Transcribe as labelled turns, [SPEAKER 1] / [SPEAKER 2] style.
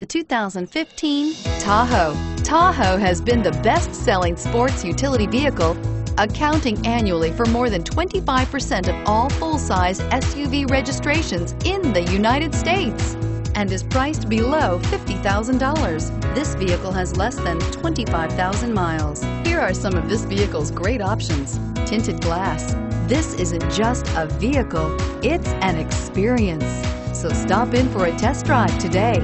[SPEAKER 1] The 2015 Tahoe. Tahoe has been the best-selling sports utility vehicle, accounting annually for more than 25% of all full-size SUV registrations in the United States and is priced below $50,000. This vehicle has less than 25,000 miles. Here are some of this vehicle's great options. Tinted glass. This isn't just a vehicle, it's an experience. So stop in for a test drive today.